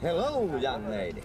Hello, young lady.